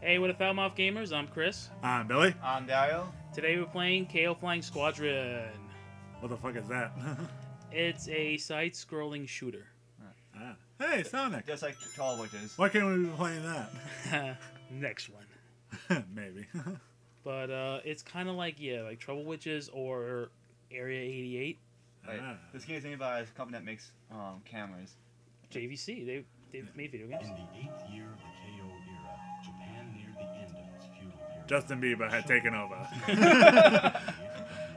Hey, what a Foulmouth Gamers, I'm Chris. I'm Billy. I'm Dario. Today we're playing Keio Flying Squadron. What the fuck is that? It's a side-scrolling shooter. ah. Hey, Sonic. Just like Tall Witches. Why can't we be playing that? Next one. Maybe. But uh, it's kind of like, yeah, like Trouble Witches or Area 88. Wait, Ah. this game is made by a company that makes um, cameras. JVC, they, they've made video games. In the eighth year of Justin Bieber had taken over.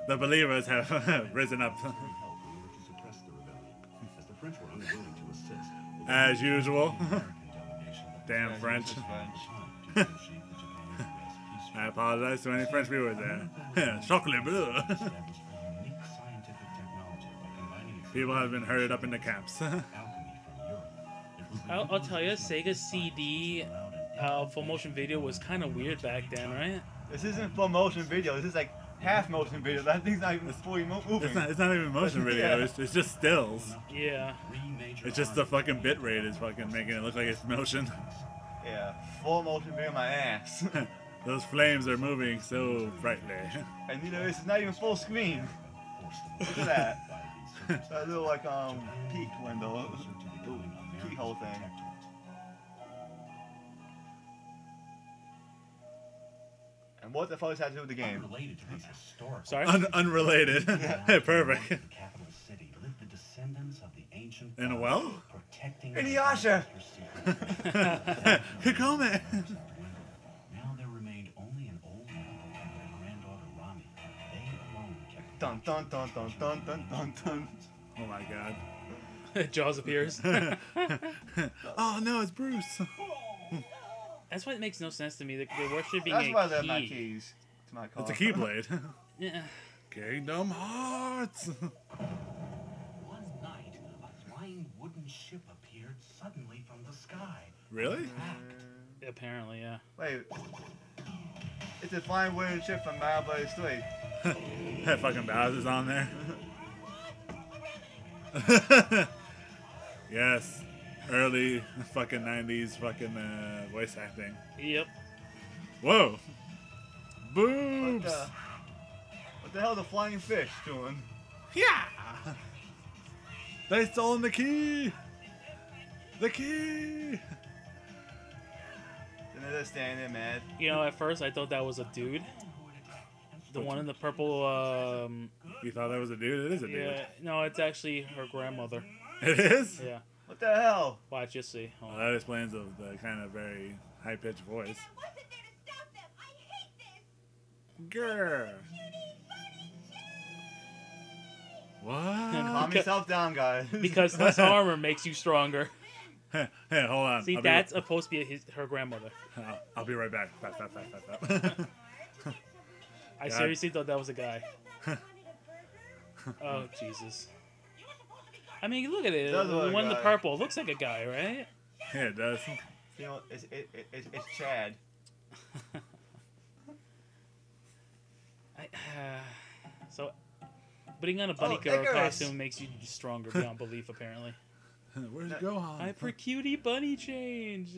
the believers have risen up. Help in order to suppress the rebellion, as the French were unwilling to assist. As usual. The American delegation that Damn French. it's French. was time to negotiate the Japan-U.S. peace I apologize to any French viewers there. Chocolate bleu. treaty, established a unique scientific technology by combining its People have been herded up in the camps. alchemy from Europe. It was the I'll, I'll tell you, Sega CD allowed an uh, full motion video was kind of weird back then, right? This isn't full motion video. This is like half motion video. That thing's not even fully mo- moving. It's not, it's not even motion video, Yeah. it's, it's just stills. Yeah. It's just the fucking bit rate is fucking making it look like it's motion. Yeah, full motion video my ass. Those flames are moving so brightly. and you know, this is not even full screen. Look at that. by. That little like um Japan peek window. closer to becoming America's Keyhole thing. And what the fuck does that have to do with the game? Unrelated to these historical Sorry? Un- unrelated. Perfect. In the capital city lived the descendants of the ancient In a well? protecting Inuyasha! their secrets. Now there remained only an old man and their granddaughter Rami. They alone kept Dun dun dun dun dun dun dun dun. Oh my god. Jaws appears. oh no, it's Bruce. That's why it makes no sense to me. They're, they're worshiping That's a why they're key. my keys to my car. It's a Keyblade. Yeah. Kingdom Hearts. One night, a flying wooden ship appeared suddenly from the sky. really? Attacked. Apparently, yeah. Wait. It's a flying wooden ship from Mario Brothers 3. that fucking Bowser's on there. yes. Early fucking 90s fucking uh, voice acting. Yep. Whoa. What Boobs. the, what the hell the flying fish doing? Yeah. They stolen the key. The key. And they're just standing there mad. You know, at first I thought that was a dude. The one in the purple, um, You thought that was a dude? It is a dude. yeah. No, it's actually her grandmother. It is? Yeah. What the hell? Watch, you see. Hold Well, that explains the, the kind of very high pitched voice. I wasn't there to stop them. I hate this. Grr. Calm What? Because- yourself down, guys. Because less armor makes you stronger. hey, hey, hold on. See, I'll be- that's supposed to be his, her grandmother. I'll, I'll be right back. Fast, fast, fast, fast, fast. I God. seriously thought that was a guy. oh, Jesus. I mean, look at it. Does The look like one a in the guy. purple looks like a guy, right? yeah, it does. you know, it's, it, it, it's, it's Chad. I, uh, so, putting on a bunny Oh, girl Icarus. costume makes you stronger beyond belief, apparently. Where's That- Gohan? Hyper cutie bunny change.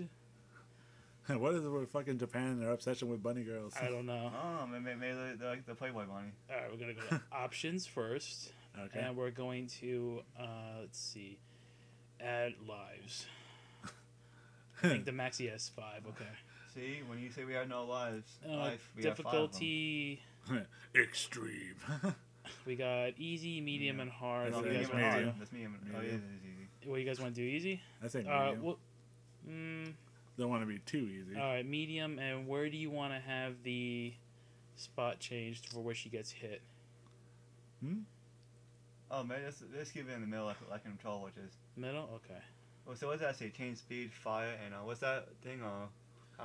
what is it with fucking Japan and their obsession with bunny girls? I don't know. Oh, maybe, maybe they're, they're like the Playboy bunny. All right, we're gonna go to options first, Okay. and we're going to uh, let's see, add lives. I think the maxi has five. Okay. See, when you say we have no lives, Uh, life, we have five of them. difficulty. Extreme. We got easy, medium, and hard. That's No, What do it, you medium that's and want? medium. That's medium. Oh, yeah, Medium. easy. What you guys want to do? Easy. I think Uh, medium. well, mm, Don't want to be too easy. all right, medium. And where do you want to have the spot changed for where she gets hit? Oh, man, let's, let's give it in the middle like, like in Trouble Witches. Middle. Okay. Well, so what does that say? Change speed, fire, and uh, what's that thing? Uh,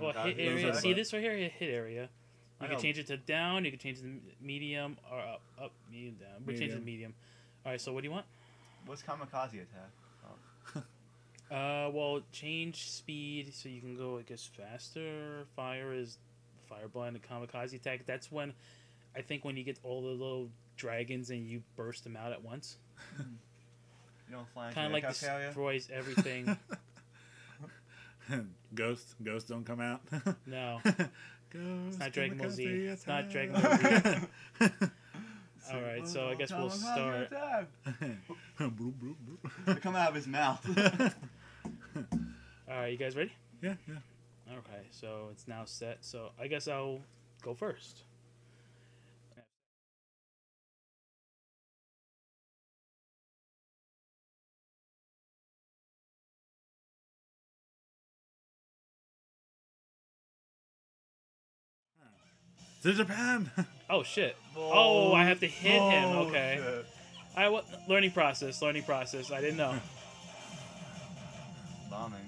Well, hit area. are See this right here? Hit area. I You can know. change it to down. You can change it to medium or up, up, medium, down. We're changing to medium. All right. So what do you want? What's kamikaze attack? Uh, well, change speed so you can go, I guess, faster. Fire is fireblind and kamikaze attack. That's when, I think, when you get all the little dragons and you burst them out at once. You don't fly Kind of like destroys everything. ghosts, ghosts don't come out. No. Ghost not Dragon Ball Z. It's not. Dragon Ball Z. All right, so I guess we'll start. They come out of his mouth. All right, you guys ready? yeah, yeah. Okay, so it's now set. So I guess I'll go first. To Japan. Oh shit! Oh, I have to hit him. Oh, Okay. shit. I what learning process. Learning process. I didn't know. Bombing.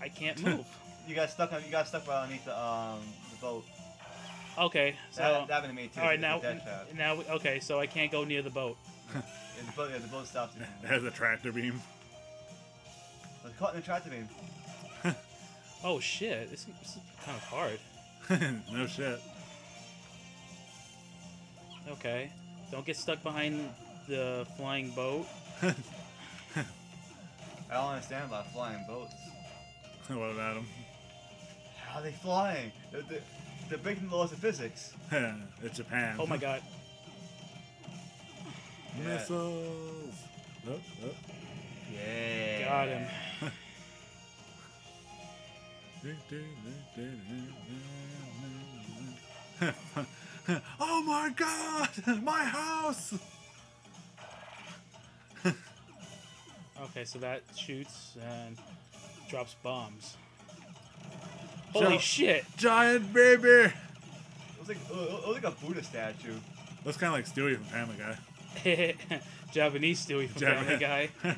I can't move. You got stuck. On, you got stuck right underneath the um the boat. Okay, so That, that happened to me too. all right now now we- okay, so I can't go near the boat. Yeah, the boat, yeah, the boat stopped you. It has a tractor beam. I was caught in the tractor beam. Oh shit! This, this is kind of hard. no shit. Okay, don't get stuck behind the flying boat. I don't understand about flying boats. what about them? How are they flying? They're, they're, they're breaking the laws of physics. it's Japan. Oh my god! Yeah. Missiles. Oh, oh. Yeah. Got him. oh my god! My house! Okay, so that shoots and drops bombs. Holy So- shit! Giant baby! It was like it was like a Buddha statue. Looks kind of like Stewie from Family Guy. Japanese Stewie from Family Guy. It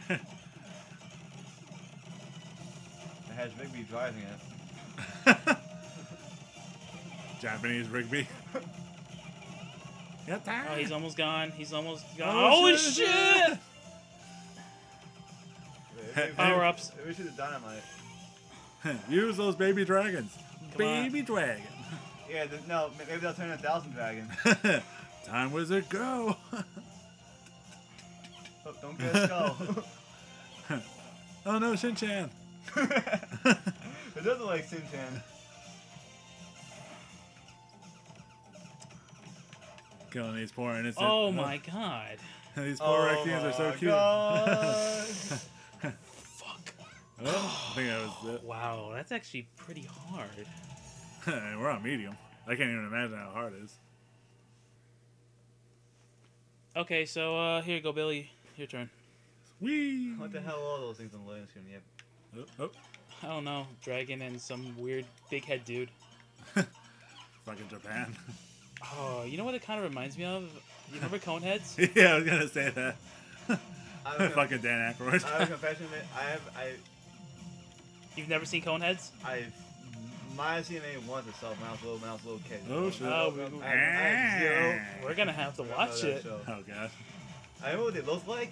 has Rigby driving it. Japanese Rigby. Oh, he's almost gone. He's almost gone. Oh, Holy shit, shit! shit. Power ups. Maybe we should have dynamite. Use those baby dragons. Come on. baby dragon. Yeah, the, no, maybe they'll turn a thousand dragon. Time wizard go. Oh, don't get a skull. oh no, Shin Chan. it doesn't like Shin Chan. Killing these poor innocent. Oh my god! these poor oh Rexians are so my cute. Fuck! Oh, I think that was it. Wow, that's actually pretty hard. We're on medium. I can't even imagine how hard it is. Okay, so uh, here you go, Billy. Your turn. Whee! what the hell are all those things on the loading screen? Yep. Oh, oh, I don't know, dragon and some weird big head dude. fucking Japan. Oh, you know what it kind of reminds me of? You remember Coneheads? yeah, I was gonna say that. I have, a- fucking Dan Aykroyd. I have a confession. man. I have I You've never seen Coneheads? I've might have seen it once or so when I was little when I was a little kid. Oh, shit. Oh, we- I, I have zero. We're gonna have to watch it. show. oh god. I remember what they looked like.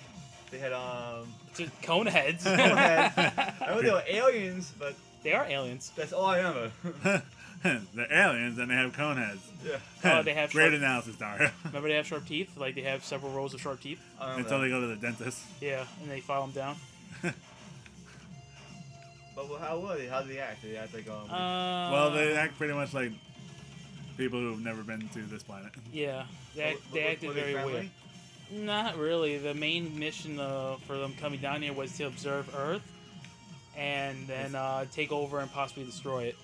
They had um. Just Coneheads. Coneheads. I remember they were aliens, but they are aliens. that's all I remember. They're aliens and they have cone heads. yeah. Oh, they have Great sharp- analysis, Dario. Remember they have sharp teeth? Like they have several rows of sharp teeth? Until that. they go to the dentist. Yeah, and they file them down. But well, how were they? How did they act? Did they act like um? Uh, well, they act pretty much like people who've never been to this planet. Yeah, they, were- act, they were- acted were they very friendly? weird. Not really. The main mission uh, for them coming down here was to observe Earth and then uh, take over and possibly destroy it.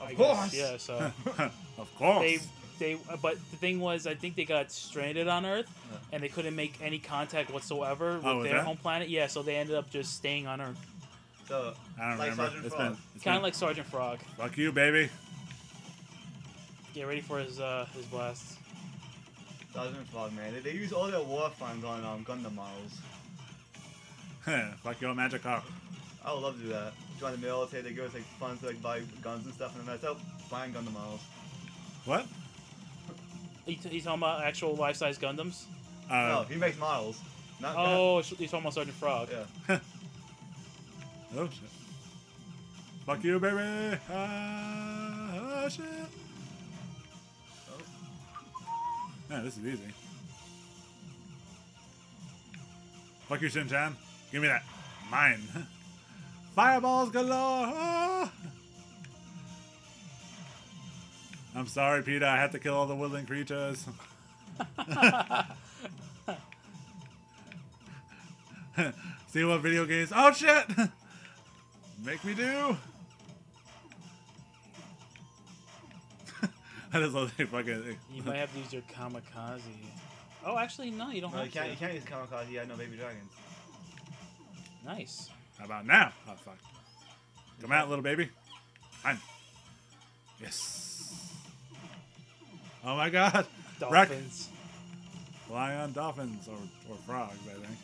Of I course. Guess. Yeah. So of course. they they but the thing was I think they got stranded on Earth Yeah. and they couldn't make any contact whatsoever with Oh, was their that? home planet. Yeah, so they ended up just staying on Earth. So I don't like remember. Sergeant It's Frog. been, it's Kind been- of like Sergeant Frog. fuck you, baby. Get ready for his uh, his blasts. Sergeant Frog, man. They, they use all their war funds on um Gundam models. fuck your magic car. I would love to do that. Join the military. They give us like funds to like buy guns and stuff, and then that's out buying Gundam models. What? You, you talking about actual life size Gundams? no, Uh, he makes models. Not Oh, he's talking about Sergeant Frog? yeah. oh shit. Fuck you, baby. Ah, oh shit. Oh. Man, this is easy. Fuck you, Shin-Chan. Give me that. Mine. Fireballs galore! I'm sorry, PETA. I had to kill all the woodland creatures. See what video games. Oh, shit! Make me do! I just love fucking. You might have to use your kamikaze. Oh, actually, no, you don't no, have you can't, to. You can't use kamikaze. I gotta know baby dragons. Nice. How about now? Oh fuck! Come out, little baby. Fine. Yes. Oh my god! Wreck. Dolphins. Fly on dolphins or, or frogs, I think.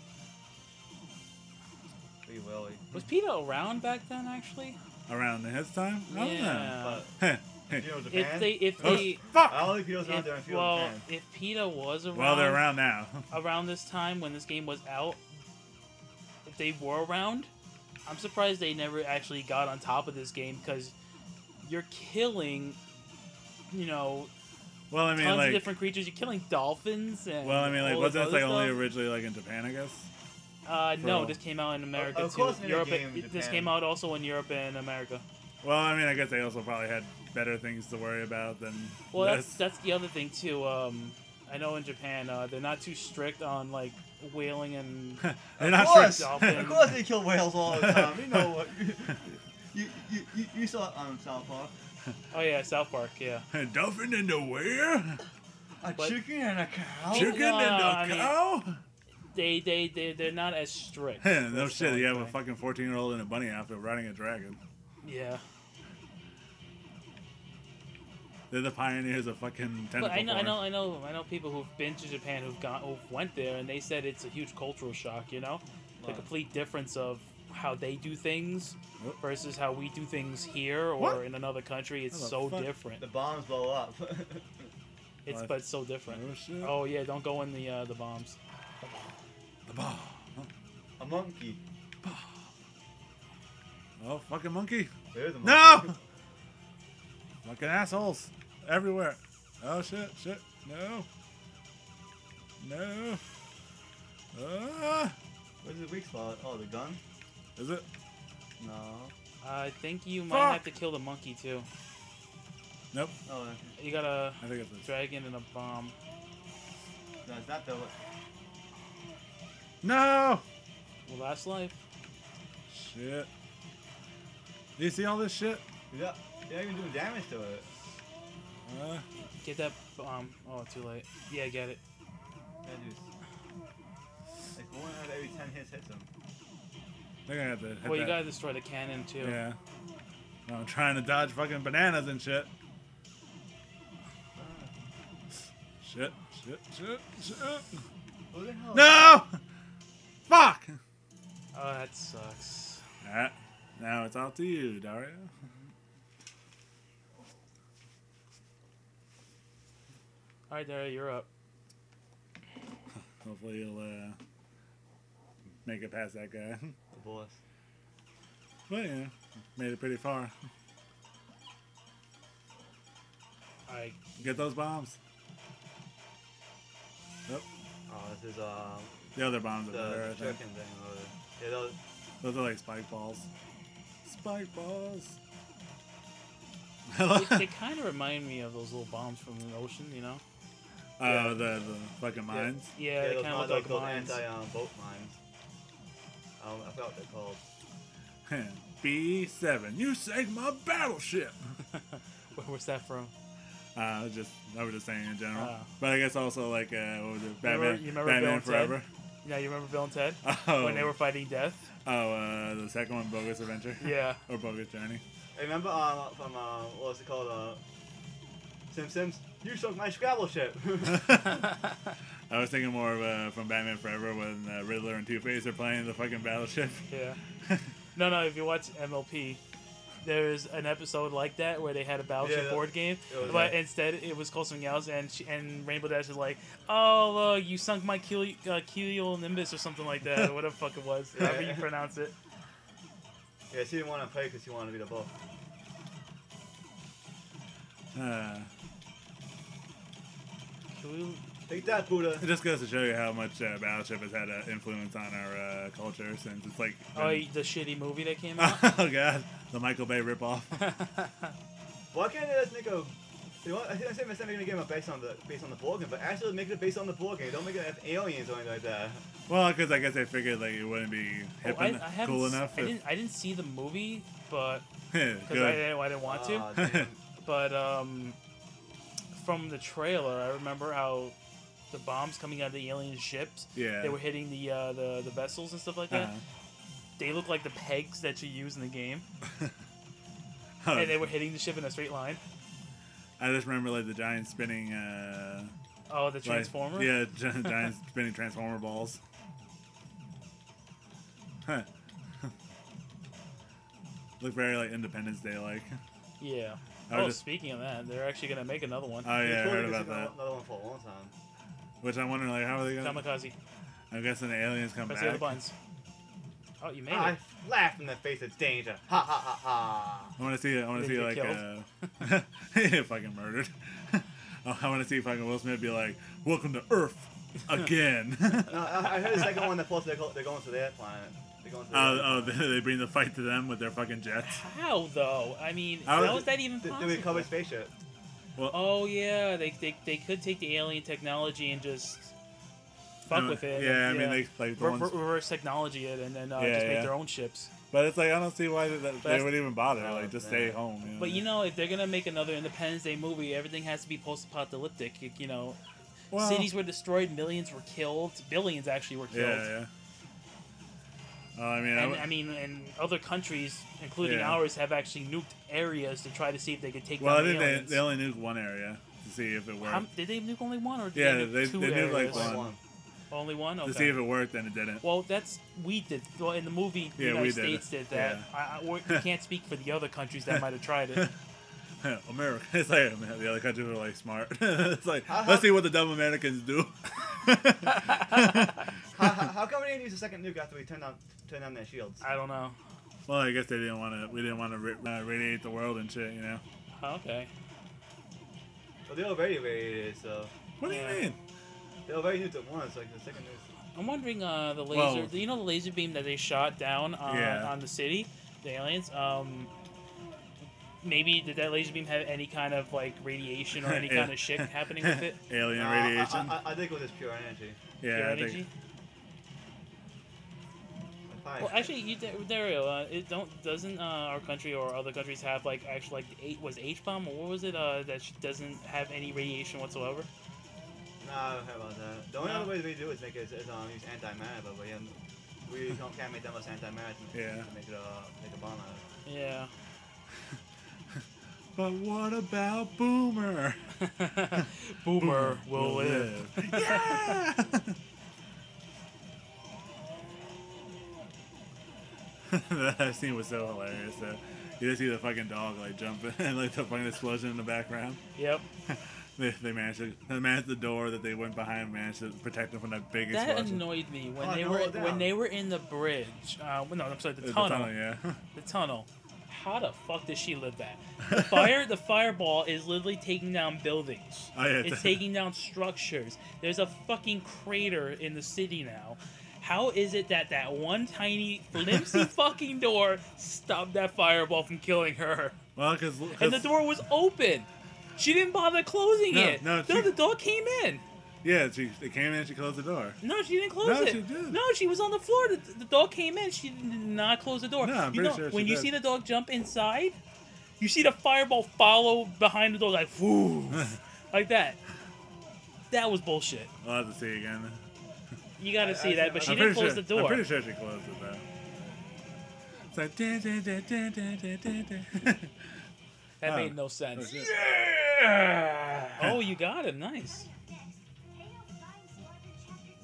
Free Willy. Was PETA around back then, actually? Around his time? I don't. Yeah. But Heh. you know, If they, if Oh, they, fuck! I don't think PETA's if, there in Field well, Japan. if PETA was around, Well, they're around now. around this time when this game was out, if they were around, I'm surprised they never actually got on top of this game because you're killing, you know, Well, I mean, tons like, of different creatures. You're killing dolphins and. well, I mean, like, wasn't this this like other only originally like in Japan? I guess. Uh, no, Bro. this came out in America of too. course they made a Europe. game in it- this came out also in Europe and America. Well, I mean, I guess they also probably had better things to worry about than Well, this. that's that's the other thing too. Um, I know in Japan uh, they're not too strict on like whaling and They're of not course, strict. Of course they kill whales all the time. You know what? You, you, you, you saw it on South Park. oh yeah, South Park, yeah. A Dolphin in the whale. A But- chicken and a cow. Chicken no, and the I mean- cow? They they they they're not as strict. no shit. You have a fucking 14 year old and a bunny after riding a dragon. Yeah, They're the pioneers of fucking tentacle but I know I know I know I know people who've been to Japan who've gone who went there and they said it's a huge cultural shock. You know, the What? complete difference of how they do things What? versus how we do things here or What? in another country. It's so fuck? different. The bombs blow up. It's What? but it's so different. Oh. Oh yeah, don't go in the uh, the bombs. The ball. a monkey. Oh, fucking monkey. There's a monkey. No! Fucking assholes. Everywhere. Oh shit, shit. No. No. Ah. Where's the weak spot? Oh, the gun? Is it? No. I think you might Fuck. have to kill the monkey too. Nope. Oh, You got a I think it's this. dragon and a bomb. no, it's not the. No! Well, last life. Shit. Do you see all this shit? You're not, you're not even doing damage to it. Uh, Get that bomb. Oh, too late. Yeah, get it. Yeah, dude. Like one out of every ten hits hits him. I think I have to hit Well, you that. gotta destroy the cannon too. Yeah. No, I'm trying to dodge fucking bananas and shit. Shit, shit, shit, shit. What the hell? No! Fuck! Oh, that sucks. Alright. Now it's all to you, Dario. All right, Dario, you're up. Hopefully you'll uh, make it past that guy. The boss. But yeah, made it pretty far. All right. Get those bombs. Yep. Oh, this is um The other bombs the over there, I think. chicken thing. Or the, yeah, those, Those are like spike balls. Spike balls. they, they kind of remind me of those little bombs from the ocean, you know? Oh, the, the fucking mines. Yeah, yeah, they those, kind mines, of look like mines. anti um, boat mines. Um, I forgot what they're called. B7. You saved my battleship. Where- Where's that from? Uh, just I was just saying in general. Oh. But I guess also like uh, what was it? remember- Batman. you remember Bill Batman and Ted? Forever. Yeah, you remember Bill and Ted Oh. when they were fighting death? Oh, uh, the second one, Bogus Adventure. Yeah. or Bogus Journey. Hey, remember um, from uh, what was it called? Uh, Simpsons. You sunk my Scrabble ship. I was thinking more of uh, from Batman Forever when uh, Riddler and Two Face are playing the fucking battleship. Yeah. No, no. If you watch MLP, there's an episode like that where they had a battleship Yeah, that- board game, was but that. instead it was called something else, and she, and Rainbow Dash is like, "Oh, uh, you sunk my Keel- uh, Keel Nimbus or something like that, or whatever the fuck it was, however you pronounce it." yeah, she didn't want to play because she wanted to be the boss. Uh, Can we- Take that, Buddha. it just goes to show you how much uh, Battleship has had an influence on our uh, culture since it's like. Oh, the shitty movie that came out. oh god, the Michael Bay ripoff. Why can't they just make a You know what? I think I said instead of making a game based on the based on the board game, but actually make it based on the board game. Don't make it have aliens or anything like that. Well, because I guess they figured like it wouldn't be Oh, hip I, and I cool enough. I if- didn't, I didn't see the movie, but because I, didn't- I didn't want to. But um, from the trailer, I remember how the bombs coming out of the alien ships. Yeah. They were hitting the uh, the the vessels and stuff like that. Uh-huh. They look like the pegs that you use in the game, Oh, and they were hitting the ship in a straight line. I just remember like the giant spinning. Uh, Oh, the like- transformer. yeah, giant spinning transformer balls. Huh. Look very like Independence Day like. Yeah. I Oh, just- speaking of that, they're actually gonna make another one. Oh yeah, I heard about that. Another one for a long time. Which I'm wondering like how are they gonna? Kamikaze. I'm guessing the aliens come Press the other back. buttons. Oh, you made I it. laughed in the face of danger. Ha ha ha ha. I want to see. I want to see like get uh, if fucking murdered. Oh, I want to see if I fucking Will Smith be like, "Welcome to Earth again." No, I, I heard the second one. They're they're, they're going to their planet. They're going to. Oh, oh, they they bring the fight to them with their fucking jets. How though? I mean, How how is is that even They, possible? they recovered spaceship. Well, Oh yeah, they, they they could take the alien technology and just fuck uh, with it. Yeah, I mean, they like the Re- ones, re- reverse technology it and then uh, Yeah, just make yeah. their own ships. but it's like I don't see why they, that they that's- would even bother. Oh, Like, just man. stay home. You know? But you know, if they're gonna make another Independence Day movie, everything has to be post-apocalyptic. You- You know, Well, cities were destroyed, millions were killed, billions actually were killed. Yeah, yeah. Oh, I mean, I And would- I mean, and other countries, including Yeah. ours, have actually nuked areas to try to see if they could take well, I think the they, they only nuked one area to see if it worked. How, did they nuke only one or did Yeah, they, nuke they- two they nuked, like, areas? one. One. Only one. Okay. To see if it worked, and it didn't. Well, that's we did. Well, in the movie, the Yeah, United we did States did that. Yeah. I, I, we can't speak for the other countries that might have tried it. America. It's like man, the other countries are like smart. it's like How- let's see what the dumb Americans do. How, how, how come we didn't use a second nuke after we turned on turned on their shields? I don't know. well, I guess they didn't want to. We didn't want to ra- uh, radiate the world and shit. You know. Oh, Okay. Well, they already radiated, so What do Yeah. you mean? they already nuked it once. Like the second nuke. I'm wondering uh, the laser. Well- you know the laser beam that they shot down on, Yeah. on the city, the aliens. Um, maybe did that laser beam have any kind of like radiation or any Yeah. kind of shit happening with it? Alien Nah, radiation. I, I, I think it was just pure energy. yeah, Pure I energy. Like, Well, actually, you, Dario, uh, it don't doesn't uh, our country or other countries have like actually like the eight was H bomb or what was it uh, that doesn't have any radiation whatsoever? Nah, I don't care about that. The only No. other way we do is make it is, is um, use antimatter, but we, um, we don't, can't make that much antimatter to, Yeah. to make it uh, make a bomb out of it. Yeah. But what about Boomer? Boomer will live. yeah. that scene was so hilarious. Uh, you just see the fucking dog like jumping and like the fucking explosion in the background. Yep. They, they managed to they managed the door that they went behind managed to protect them from that big That explosion. That annoyed me when Oh, they no, were when they were in the bridge. Uh, no, I'm sorry, the The tunnel. yeah. The tunnel. How the fuck does she live that? The fire, the fireball is literally taking down buildings. Oh, yeah, it's taking down structures. There's a fucking crater in the city now. How is it that that one tiny flimsy fucking door stopped that fireball from killing her? well, because And the door was open. She didn't bother closing No, it. no, no, she- the door came in. Yeah, she they came in and she closed the door. No, she didn't close No, it. she did. No, she was on the floor. The, the dog came in. She did not close the door. No, I'm you pretty know, sure she when you did. see the dog jump inside, you see the fireball follow behind the door like whoo, like that. That was bullshit. I'll have to see again. You got to see I- that, but she I'm didn't close sure, the door. I'm pretty sure she closed it though. It's like that Oh. made no sense. Oh, shit. Oh, you got him. Nice.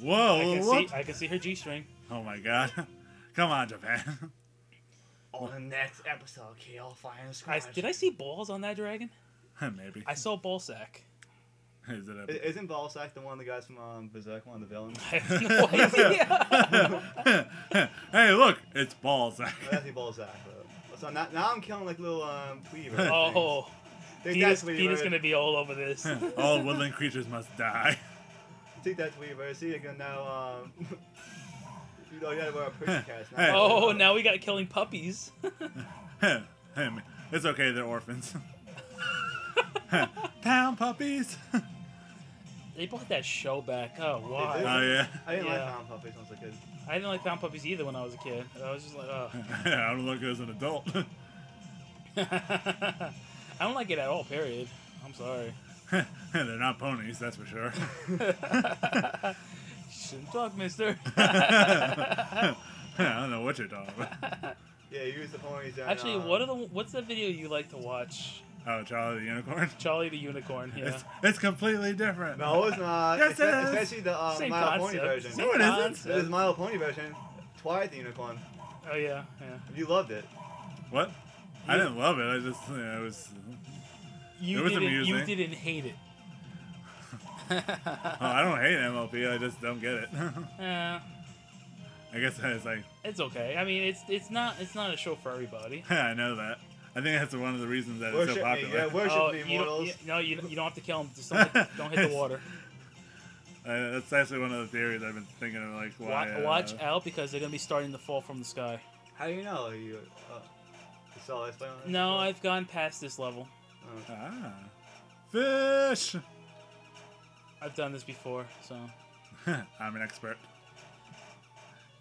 Whoa! I can what? see. I can see her g-string. Oh my god! Come on, Japan. On the next episode, Kale finds I, did I see balls on that dragon? Maybe. I saw ball sack. Is it I- a... Isn't Ballsack the one of the guys from um, Berserk, one of the villains? I have no idea. hey, look! It's balls. Well, that's the Ballsack. But... So now, now I'm killing like little um, Tweever. oh, Take PETA's. PETA's gonna be all over this. All woodland creatures must die. Take that, Tweever. See, you can now. Um... you know, you gotta wear a person cast Hey. now. Oh, now we got killing puppies. Him. It's okay, they're orphans. Pat pound puppies. They brought that show back. Oh, why? did? oh yeah. I didn't like Yeah. pound puppies when I was a kid. I didn't like Pound Puppies either when I was a kid. I was just like, oh. I don't look as an adult. I don't like it at all, period. I'm sorry. They're not ponies, that's for sure. Shouldn't talk, mister. I don't know what you're talking about. Yeah, you used the ponies. And, Actually, uh, what are the what's the video you like to watch? Oh, Charlie the Unicorn. Charlie the Unicorn. Yeah. It's, it's completely different. No, it's not. Yes, it's, it it's is. actually the uh, Same My Little Pony version. Same No, it isn't. concept. It is My Little Pony version. Twilight the Unicorn. Oh yeah, yeah. You loved it. What? I didn't love it. I just, yeah, it was. You It was didn't. You didn't hate it. Oh, I don't hate MLP. I just don't get it. yeah. I guess it's like it's okay. I mean, it's it's not it's not a show for everybody. Yeah, I know that. I think that's one of the reasons that it's Worship so me. popular. Yeah, worship oh, me, you mortals. you, no, you, you don't have to kill them. Just don't hit, don't hit the water. Uh, that's actually one of the theories I've been thinking of, like why. Watch, uh, watch out because they're gonna be starting to fall from the sky. How do you know? You, uh, you saw Let's Play on it? No, I've gone past this level. Oh. Ah, fish. I've done this before, so. I'm an expert.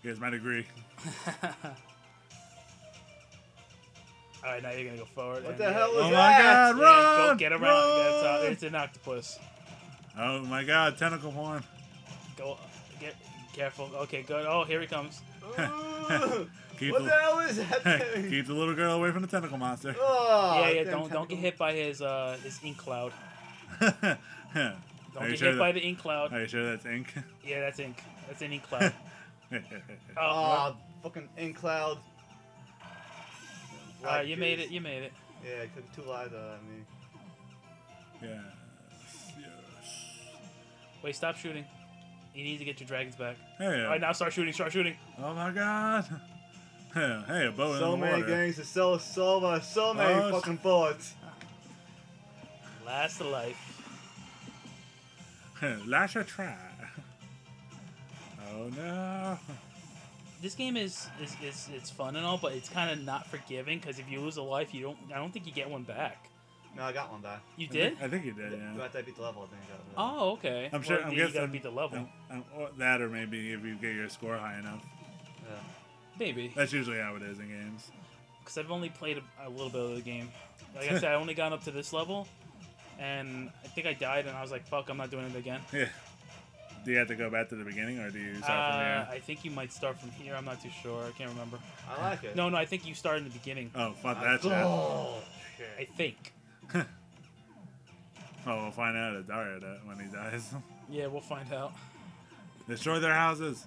Here's my degree. All right, now you're gonna go forward. What the hell was Oh my that? God! yeah, Run! go get around. Run! it's an octopus. Oh my God! Tentacle horn. Go, get careful. Okay, good. Oh, here he comes. Ooh, Keep what the- the hell is that thing? Keep the little girl away from the tentacle monster. Oh, yeah, yeah. Don't don't get hit by his uh his ink cloud. Don't you get sure hit by the ink cloud. Are you sure that's ink? Yeah, that's ink. That's an ink cloud. Oh, Oh, fucking ink cloud. uh, you made it. You made it. Yeah, it took two lives out of me. yes. Yes. Wait, stop shooting. You need to get your dragons back. Hey. All right, now start shooting. Start shooting. Oh my God. Hey, hey, a bow in So the many water. to so so much, so many Oh, fucking bullets. Last of life. Lash a try. Oh no. This game is is, is it's fun and all, but it's kind of not forgiving because if you lose a life, you don't. I don't think you get one back. No, I got one back. You I did? think- I think you did, You yeah. have to beat the level, I think. I got it. Oh, okay. I'm sure. Well, I'm you guessing. gotta beat the level. um, um, or that, or maybe if you get your score high enough. Yeah. Maybe. That's usually how it is in games. because I've only played a, a little bit of the game. Like I said, I only got up to this level, and I think I died, and I was like, "Fuck, I'm not doing it again." Yeah. Do you have to go back to the beginning, or do you start Uh, from here? I think you might start from here. I'm not too sure. I can't remember. I like it. No, no, I think you start in the beginning. Oh, fuck I- that shit. Oh, I think. Oh, we'll find out at Dario that when he dies. Yeah, we'll find out. Destroy their houses.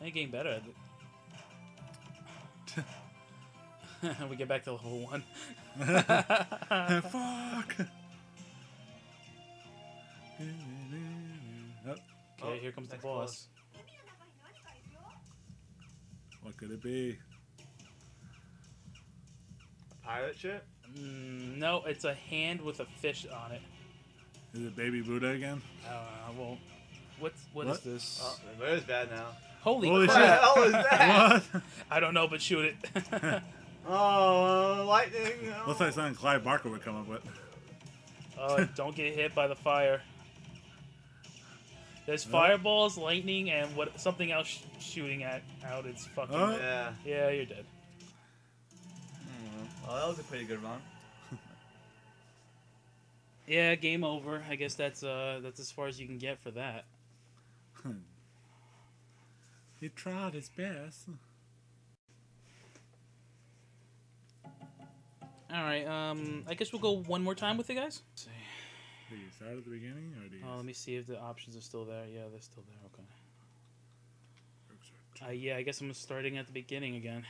I'm getting better at it. we get back to level one. Fuck. Oh, Okay, Oh, here comes the next boss. what could it be? Pirate ship? Mm, no, it's a hand with a fish on it. Is it Baby Buddha again? Uh, well, what's what is What? this? Oh, it is bad now. Holy, Holy What the hell is that? What? I don't know, but shoot it. Oh, uh, lightning. Oh. Looks like something Clive Barker would come up with. oh, don't get hit by the fire. There's Oh. fireballs, lightning, and what something else sh- shooting at out. It's fucking. Oh. Yeah. Yeah, you're dead. Oh, that was a pretty good run. Yeah, game over. I guess that's uh that's as far as you can get for that. He tried his best. All right. Um, I guess we'll go one more time with you guys. Let's see. Do you start at the beginning, or do you? Oh, let me see if the options are still there. Yeah, they're still there. Okay. Uh, yeah, I guess I'm starting at the beginning again.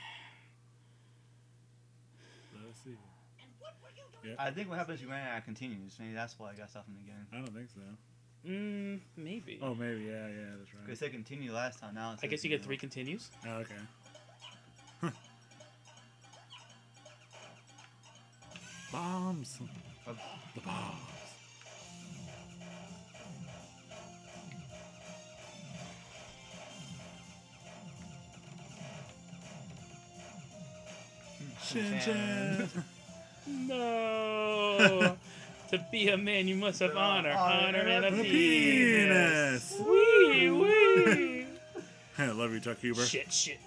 Let's see. I think what happens is you ran out of continues. Maybe that's why I got stuff in the beginning. I don't think so. Mm, maybe. Oh, maybe. Yeah, yeah, that's right. Because right. they continue last time. Now it I guess you get continue. three continues. Oh, okay. Bombs. Uh, The bombs. Shin Shin-chan. No. To be a man, you must have honor, honor, and a A penis. penis. Wee wee. I love you, Chuck Huber. shit, shit.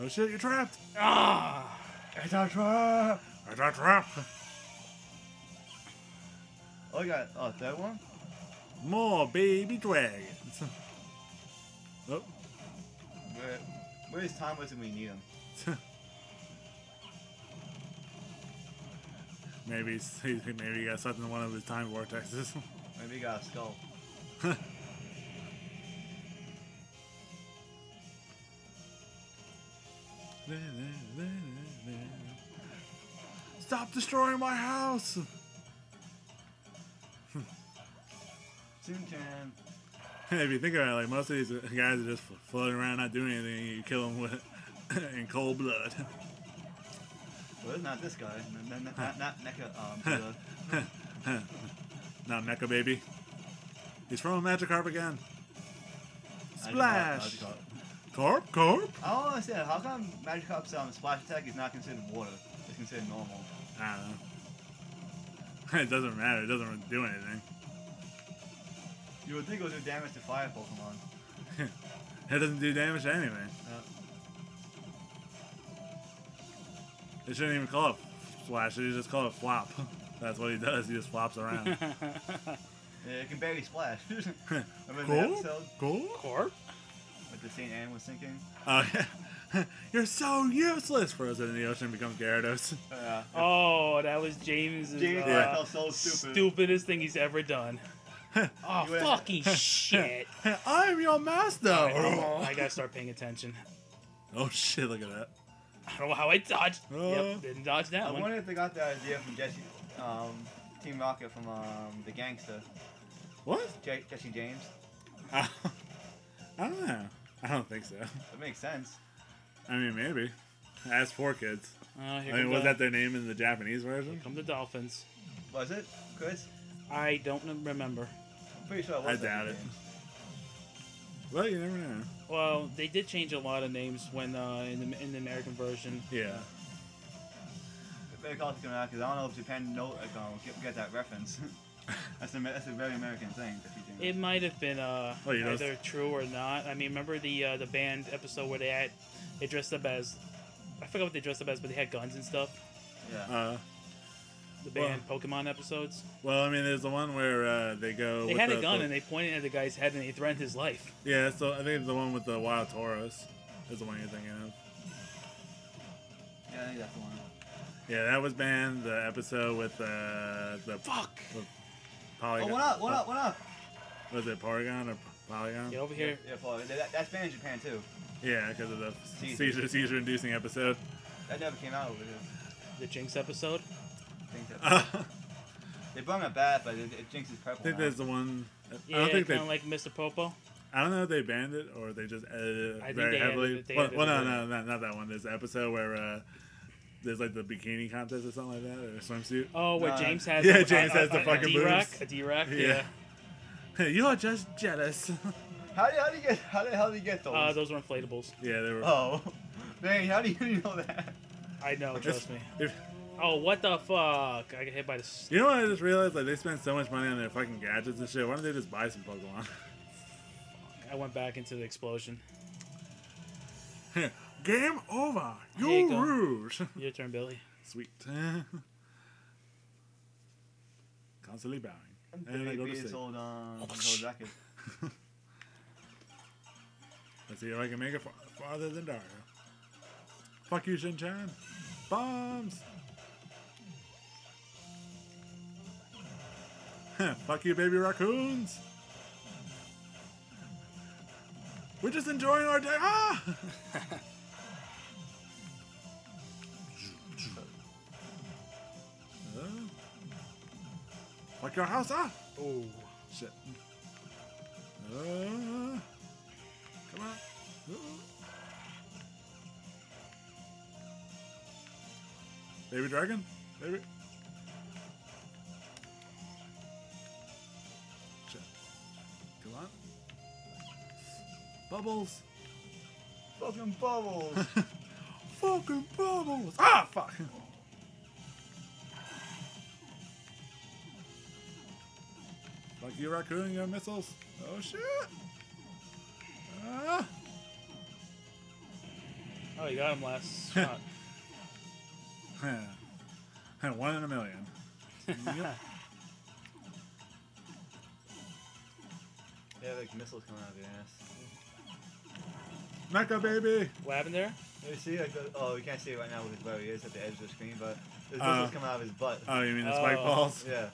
Oh shit, you're trapped. Ah. It's a trapped. I got trapped. Oh, you got oh third one. More baby dragons. Oh, Where, where's Thomas when we need him? maybe he's, he- maybe he got sucked in one of his time vortexes. Maybe he got a skull. Stop destroying my house! Shin-chan. if you think about it, like most of these guys are just floating around, not doing anything. and You kill them with in cold blood. Well, not this guy. Not, not, not, not Mecha. Um, the, Not Mecha Baby. He's from Magikarp again. Splash! Magikarp. Carp, carp. I don't understand. How come Magikarp's um, splash attack is not considered water? It's considered normal. I don't know. It doesn't matter. It doesn't do anything. You would think it would do damage to fire Pokemon. It doesn't do damage to anything. They shouldn't even call it Splash. They just call it Flop. That's what he does. He just flops around. yeah, it can barely splash. Remember the cool? episode Cool? Corp? with the St. Anne was sinking? Oh, yeah. You're so useless! Frozen in the ocean becomes Gyarados. Yeah. Oh, that was James' James uh, Yeah. so stupid. stupidest thing he's ever done. Oh, You went- fucking shit. I'm your master! Oh, I gotta start paying attention. Oh shit, look at that. I don't know how I dodged. Uh. Yep, didn't dodge that I one. wonder if they got that idea from Jesse, um, Team Rocket from um, the gangster, What? J- Jesse James. I don't know. I don't think so. That makes sense. I mean, maybe. As four kids. Uh, here I mean, was the, that their name in the Japanese version? come the Dolphins. Was it, Chris? I don't remember. I'm pretty sure it I was. Jesse doubt it. James. Well, you never know. Well, they did change a lot of names when uh, in the in the American version. Yeah. Very close to coming out because I don't know if Japan know like, um, get, get that reference. that's a that's a very American thing. Jesse It might have been uh, Oh, you know- either true or not. I mean, remember the uh, the band episode where they had they dressed up as I forgot what they dressed up as, but they had guns and stuff. yeah. Uh, The band Pokemon episodes. well, I mean, there's the one where uh, they go. They with had the, a gun the- and they pointed at the guy's head and they threatened his life. Yeah, so I think it's the one with the wild Tauros Is the one you're thinking of. yeah, I think that's the one. Yeah, that was banned. The episode with uh, the Fuck! Oh, Porygon. what up? What up? What up? Was it Polygon or Polygon? Get over here. Yeah, Paul. That, that's banned in Japan too. Yeah, because of the Seizure. seizure seizure inducing episode. That never came out over here. The Jynx episode. I think, that, they brought it back, but it, it Jynx's purple. I think now. there's the one. I Yeah, don't think they. kind of like Mr. Popo. I don't know if they banned it or they just edited it I very they heavily. it- well, edited well, no, it. no, not, not that one. There's an episode where uh, there's like the bikini contest or something like that, or a swimsuit. Oh, where No. James has Yeah, a- James a, has the a- a fucking D-Rock, boobs. A D-Rock, Yeah. yeah. You're just jealous. How do, how do you get? How the hell do you get those? Uh, those were inflatables. yeah, they were. Oh, dang! How do you know that? I know, trust me. If- Oh, what the fuck? I got hit by the. s- you know what I just realized? Like they spend so much money on their fucking gadgets and shit. Why don't they just buy some Pokemon? I went back into the explosion. Game over. There You you go. lose. Your turn, Billy. Sweet. Constantly bowing. And then I Billy go to beat his sleep. old um jacket. Let's see if I can make it far- farther than Dario. Fuck you, Shin-Chan. Bombs. Fuck you, baby raccoons. We're just enjoying our day. Ah! Uh, Fuck your house, ah! Oh, Shit. Uh, come on. Uh. Baby dragon? Baby? Bubbles. Fucking bubbles. fucking bubbles. Ah, fuck. Like you, raccoon, your missiles. Oh, shit. Ah. Oh, you got him last shot. One in a million. Yep. Yeah, like missiles coming out of your ass. Mecha baby. What happened there? You see, like, the, oh, you can't see it right now with where he is at the edge of the screen, but there's Uh, missiles coming out of his butt. Oh, you mean the spike Oh. balls? yeah.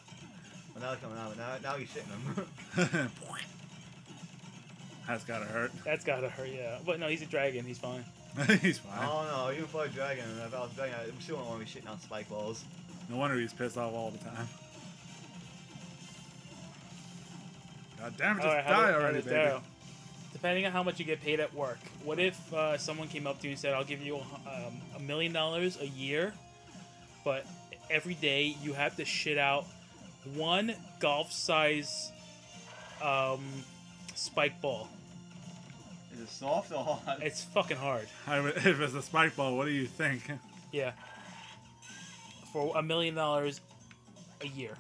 But now they're coming out. but Now, now he's shitting them. That's gotta hurt. That's gotta hurt, yeah. But no, he's a dragon. He's fine. He's fine. oh no, even for a dragon, if I was a dragon, I'm still gonna want to be shitting on spike balls. No wonder he's pissed off all the time. God damn it, just All right, how die already, baby. Darrow? Depending on how much you get paid at work, what if uh, someone came up to you and said, "I'll give you um, a million dollars a year, but every day you have to shit out one golf size um, spike ball. Is it soft or hard? It's fucking hard. I would- if it's a spike ball, what do you think? Yeah. For a million dollars a year,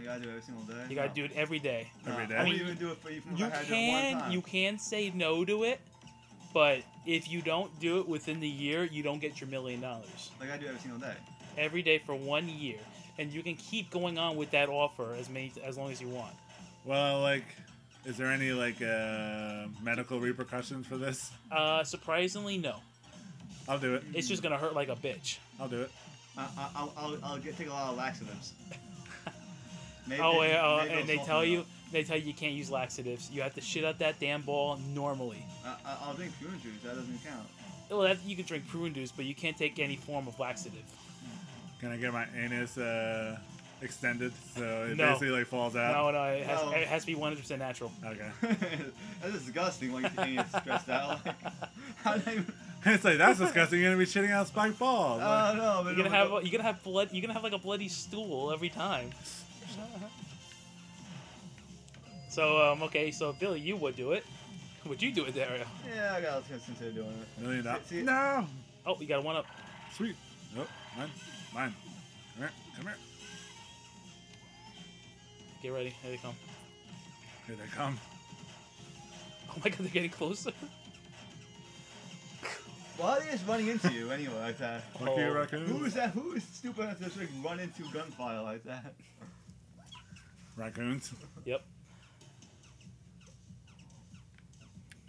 You gotta do it every single day. you gotta No. do it every day. Every No, day? I I wouldn't even do it for even if You I had to do one can time. you can say no to it, but if you don't do it within the year, you don't get your million dollars. Like I do every single day. every day for one year, and you can keep going on with that offer as many as long as you want. Well, like, is there any like uh, medical repercussions for this? Uh, surprisingly, no. I'll do it. It's just gonna hurt like a bitch. I'll do it. I, I, I'll, I'll, I'll get, take a lot of laxatives. Maybe, oh, yeah, uh, and they tell you up. they tell you you can't use laxatives. You have to shit out that damn ball normally. I, I, I'll drink prune juice. That doesn't count. Well, that, you can drink prune juice, but you can't take any form of laxative. Can I get my anus uh, extended so it No. basically like falls out? No, no, it has, Well- it has to be 100% natural. Okay. That's disgusting Like you get stressed out. Like, how do you, it's like that's disgusting. You're gonna be shitting out spike balls. I don't know. But You're gonna have it'll- you're gonna have blood. You're gonna have like a bloody stool every time. So um, okay, so Billy, you would do it. Would you do it, Dario? Yeah, I gotta consider doing it. Million dollars. See- see- No. Oh, you got a one up. Sweet. Nope. Mine. Mine. Come here. Come here. Get ready. Here they come. Here they come. Oh my god, they're getting closer. Why are they just running into you anyway like that? Fuck you, Oh. raccoon. Who is that? Who is stupid enough to just like run into gunfire like that? Raccoons. Yep.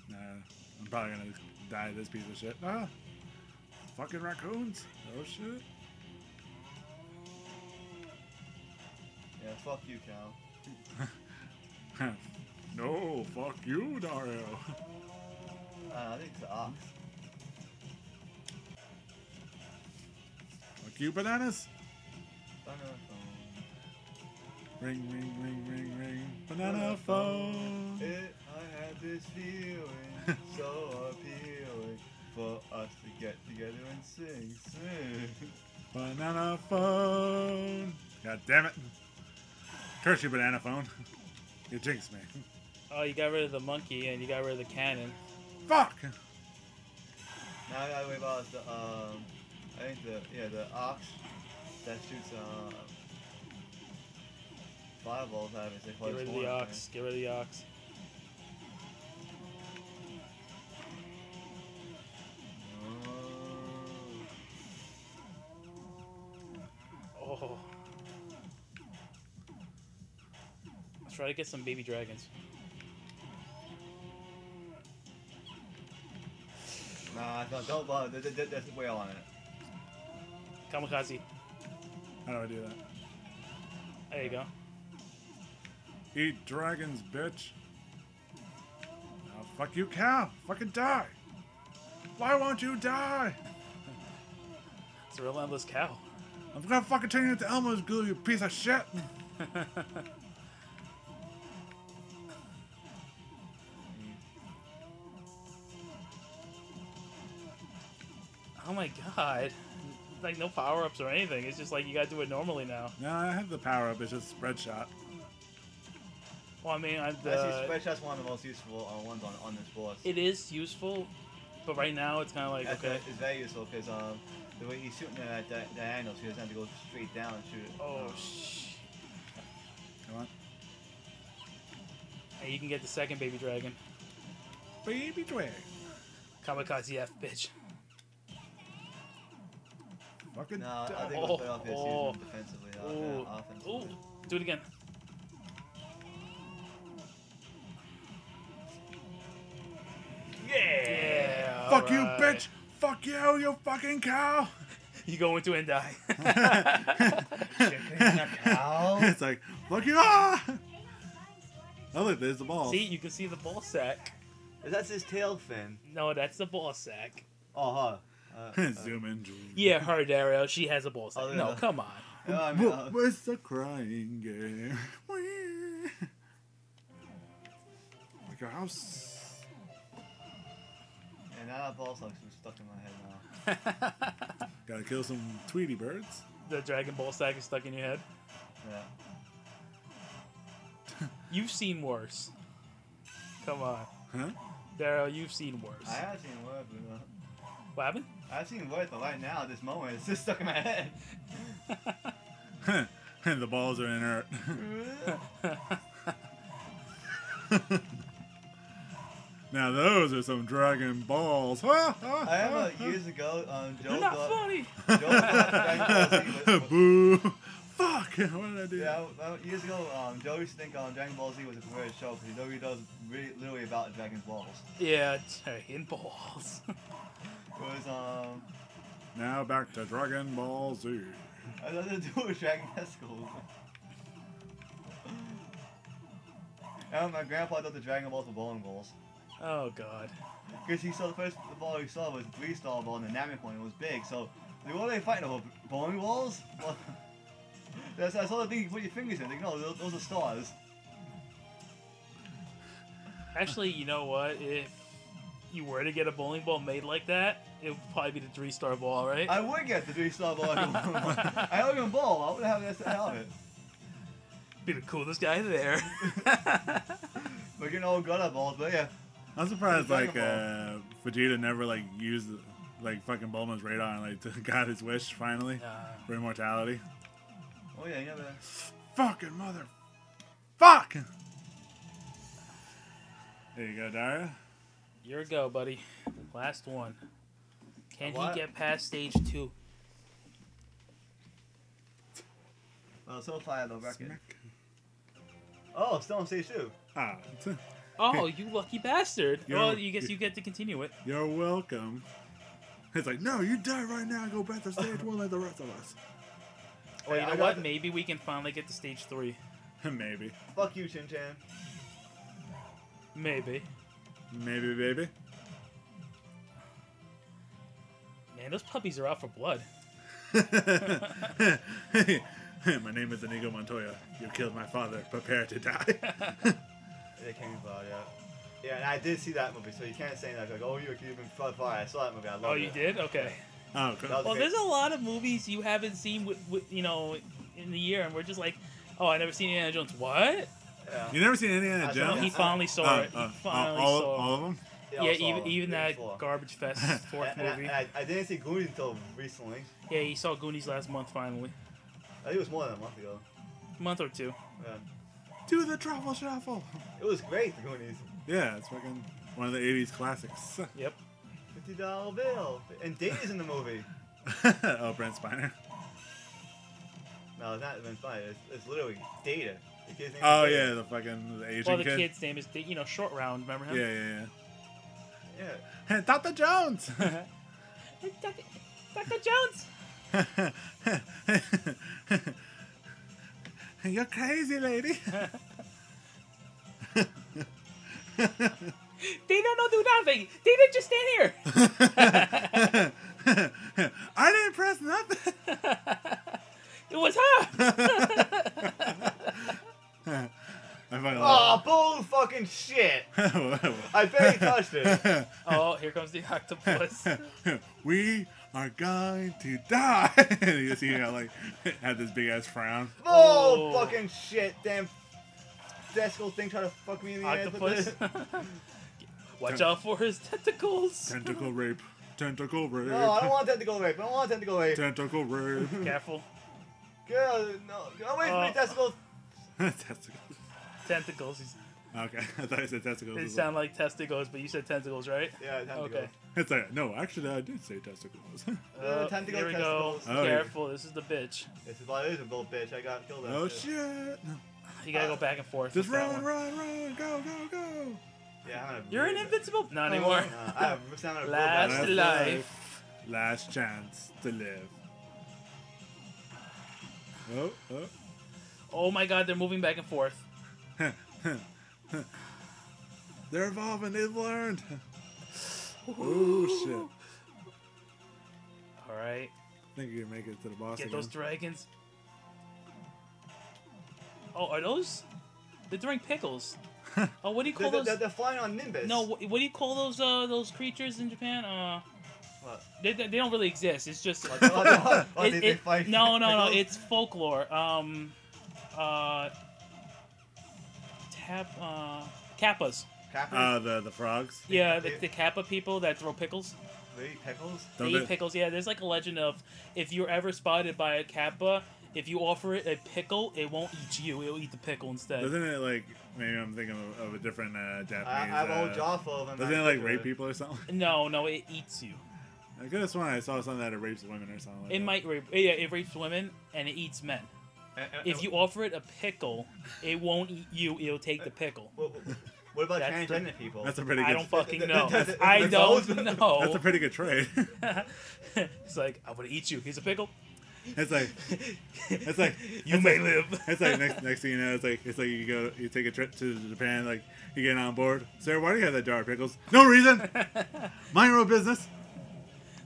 Nah, I'm probably gonna die this piece of shit. Ah. Fucking raccoons. Oh shit. Yeah, fuck you, cow. no, fuck you, Dario. Uh, I think it's the ox. Fuck you, bananas. Banana phone. Ring, ring, ring, ring, ring. Banana phone. It, I had this feeling so appealing for us to get together and sing, sing. Banana phone. God damn it. Curse you, banana phone. You jinxed me. Oh, you got rid of the monkey and you got rid of the cannon. Fuck. Now I gotta worry about the um, I think the yeah the ox that shoots uh fireballs out of it. Get rid of the ox. Get rid of the ox. Oh. Let's try to get some baby dragons. Nah, don't, don't bother. There, there, there's a whale on it. Kamikaze. How do I do that? There you go. Eat dragons, bitch. Now, fuck you, cow. Fucking die. Why won't you die? It's a relentless cow. I'm gonna fucking turn you into Elmo's glue, you piece of shit. Oh my god. Like no power ups or anything. It's just like you gotta do it normally now. No, I have the power up. It's just spread shot. Well, I mean, I, Actually, the, spread shot's one of the most useful uh, ones on on this boss. it is useful, But right now, it's kind of like That's okay. it's very useful because um, the way he's shooting it at that, that angle, so he doesn't have to go straight down and shoot it. Oh Uh, sh. Come on. Hey, you can get the second baby dragon. Baby twig. Kamikaze F, bitch. Fucking. No, I die. think it was better off his Oh, using defensively, not Ooh. uh, offensively. Ooh. Do it again. Yeah. Fuck you, bitch. Fuck you, you fucking cow. You go into and die. cow? it's like, fuck you. Ah! Oh, look, there's the ball. see, you can see the ball sack. That's his tail fin. No, that's the ball sack. Oh, huh. Uh, uh, Zoom in. Yeah, her, Dario. She has a ball sack. Oh, No, yeah. come on. no, I mean, uh, What was the crying game? like your house. And now that ball sucks was stuck in my head now. Gotta kill some Tweety birds. the Dragon Ball sack is stuck in your head. Yeah. You've seen worse. Come on. Huh? Daryl, you've seen worse. I have seen worse, but uh, What happened? I've seen worse, but right now, at this moment, it's just stuck in my head. and the balls are inert. Now those are some Dragon Balls. Ha, ha, I remember ha, years ago, um, Joe You're not thought, funny. Joe Dragon Ball Z was, Boo. Fuck. What did I do? Yeah, years ago, um, Joe used to think um, Dragon Ball Z was a great show because he literally does really, literally about Dragon Balls. Yeah, Dragon Balls. It was um, Now back to Dragon Ball Z. I had nothing to do with Dragon Testicles. And my grandpa thought the Dragon Balls were bowling balls. Oh God. Because he saw the first ball he saw was a three star ball and the Namek one. It was big. So, like, what are they fighting over? Bowling balls? Well, that's, that's all the thing you put your fingers in. Like, no, those, those are stars. Actually, you know what? If you were to get a bowling ball made like that, it would probably be the three star ball, right? I would get the three star ball. I don't even bowl. I would have this to have it. be the coolest guy there. We're getting all gutter balls, but yeah. I'm surprised like uh, Vegeta never like used like fucking Bulma's radar and like got his wish finally Uh, for immortality. Oh yeah, you never. Fucking mother. Fuck. There you go, Daria. Your go, buddy. Last one. Can he get past stage two? Well, so far the record. Smack. Oh, still on stage two. Ah, t- Oh, you lucky bastard! Yo, well, you guess you- you get to continue it. you're welcome. It's like, no, you die right now. Go back to stage one like the rest of us. Or Hey, you know what? the- Maybe we can finally get to stage three. Maybe. Fuck you, Shin Chan. Maybe. Maybe, baby. Man, those puppies are out for blood. my name is Inigo Montoya. You killed my father. Prepare to die. They came by, yeah. Yeah, and I did see that movie, so you can't say that. Like, oh, you're keeping far far. I saw that movie. I loved Oh, it. you did? Okay. oh, cool. Well, great. there's a lot of movies you haven't seen with, with you know, in the year, and we're just like, oh, I never seen Indiana Jones. What? Yeah. You never seen Indiana I saw No, Jones? he finally saw Uh, it. He uh, finally all, saw. all of them? Yeah, yeah, even even that before. garbage fest fourth And, and I, movie. and I, I didn't see Goonies until recently. yeah, he saw Goonies last month finally, I think it was more than a month ago. month or two. Yeah. Do the truffle shuffle. It was great, the Goonies. Yeah, it's fucking one of the 80s classics. Yep. Fifty dollar bill. And Data's in the movie. oh, Brent Spiner. No, it's not even funny. It's, it's literally Data. The kid's name Oh, is Data. yeah, the fucking the Asian Well, the kid. kid's name is you know Short Round. Remember him? Yeah, yeah, Yeah. yeah. Hey, Dr. Jones! Dr. Dr. Jones. You're crazy, lady. They don't know do nothing. They didn't just stand here. I didn't press nothing. It was her. I fucking Oh, love bull fucking shit. it. I barely touched it. oh, here comes the octopus. we are going to die. and you see how like had this big ass frown. Oh, Oh. fucking shit. Damn. Desco thing trying to fuck me in the ass with Octopus. Watch Ten- out for his tentacles. Tentacle rape. Tentacle rape. No, I don't want tentacle rape. I don't want tentacle rape. Tentacle rape. Careful. Girl, no, get away from Uh, me, testicles. testicles. Tentacles. He's- Okay, I thought you said testicles. They as well. sound like testicles, but you said tentacles, right? Yeah, tentacles. Okay. It's like no, actually, I did say testicles. Uh, Uh, tentacle here we go. testicles. Oh, yeah. Careful. This is the bitch. This is why it is a little bitch. I got killed. oh that shit! You gotta go back and forth. Just with that run, one. run, run! Go, go, go! Yeah, I'm You're an really- invincible. Not anymore. Uh, I have stamina real Last bad. Last life. Last chance to live. Oh, oh. Oh my god, they're moving back and forth. They're evolving. They've learned. Oh shit! All right, I think you can make it to the boss get again. those dragons. Oh, are those? They're throwing pickles. Oh, what do you They're, call they're, those? they're flying on Nimbus. No, what, what do you call those? Uh, those creatures in Japan? Uh, What? they, they they don't really exist. It's just. What, It- they, they it- fight no, no, no. It's folklore. Um, uh, tap, uh, kappas. Kappas? Uh, the the frogs. Yeah, the, the kappa people that throw pickles. They eat pickles? They Don't eat pickles. Yeah, there's like a legend of if you're ever spotted by a kappa, if you offer it a pickle, it won't eat you. It'll eat the pickle instead. Doesn't it like maybe I'm thinking of, of a different uh, Japanese? I have a whole uh, jaw full of them. Doesn't it like rape people or something? No, no, it eats you. I could have sworn I saw something that it rapes women or something. Like It that. might rape. Yeah, it rapes women and it eats men. And- and- If you offer it a pickle, it won't eat you. It'll take the pickle. What, what about That's the- people? That's a pretty good. I don't fucking know. th- th- I don't those- know. That's a pretty good trade. it's like I'm gonna eat you. Here's a pickle. it's like it's like you it's may like- live. It's like next next thing you know, it's like it's like you go you take a trip to Japan, like you get on board. Sir, why do you have that jar of pickles? No reason. Mind your own business.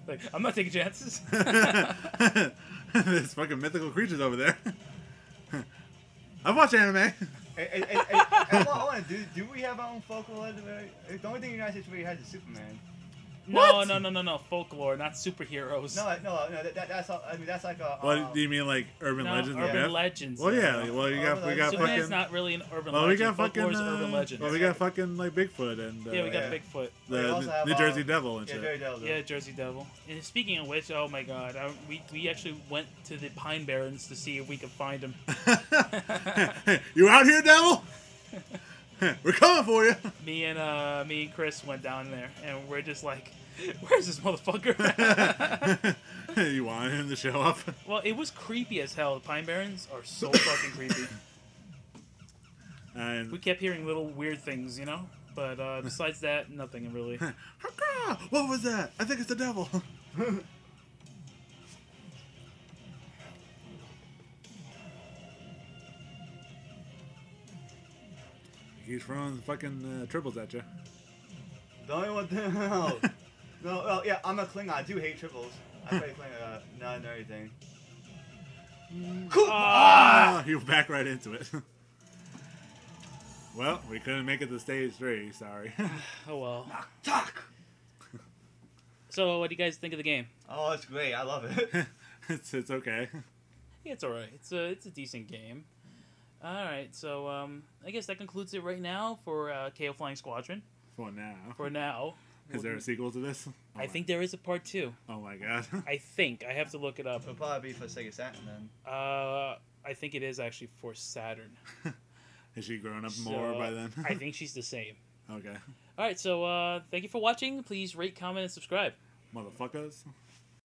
like I'm not taking chances. There's fucking mythical creatures over there. I watch anime. Hey, hey, hey, I want to do. Do we have our own folklore? The only thing in the United States really has is Superman. No, What? no, no, no, no. Folklore, not superheroes. No, no, no. That, that, that's. all- I mean, that's like a. What um, do you mean, like urban No, legends? urban of Beth? legends. Well, yeah. no. Well, you got Urban we got legends. Superman's fucking. not really an urban Well, we legend. got fucking. Folklore's urban Uh, legend. well, we got fucking like Bigfoot and. Uh, yeah, we got Yeah. Bigfoot. We the also have, New uh, Jersey Devil and Yeah, shit. Jerry Devil. Yeah, Jersey Devil. And speaking of which, oh my God, I, we we actually went to the Pine Barrens to see if we could find him. you out here, devil? We're coming for you. Me and uh, me and Chris went down there, and we're just like, "Where's this motherfucker?" you want him to show up? well, it was creepy as hell. The Pine Barrens are so fucking creepy. And We kept hearing little weird things, you know. But uh, besides that, nothing really. What was that? I think it's the devil. He's throwing fucking uh, tribbles at you. The only one thing. No. no. Well, yeah. I'm a Klingon. I do hate tribbles. I play Klingon. Uh, not and everything. Ah, you back right into it. well, we couldn't make it to stage three. Sorry. Oh well. Talk. So, what do you guys think of the game? Oh, it's great. I love it. it's it's okay. Yeah, it's alright. It's a it's a decent game. All right, so um, I guess that concludes it right now for uh, Keio Flying Squadron. For now. For now, Is there a sequel to this? Oh I my- think there is a part two. Oh my god. I think I have to look it up. It'll probably be for Sega Saturn then. Uh, I think it is actually for Saturn. Has she grown up more by then? I think she's the same. okay. All right, so uh, thank you for watching. Please rate, comment, and subscribe. Motherfuckers.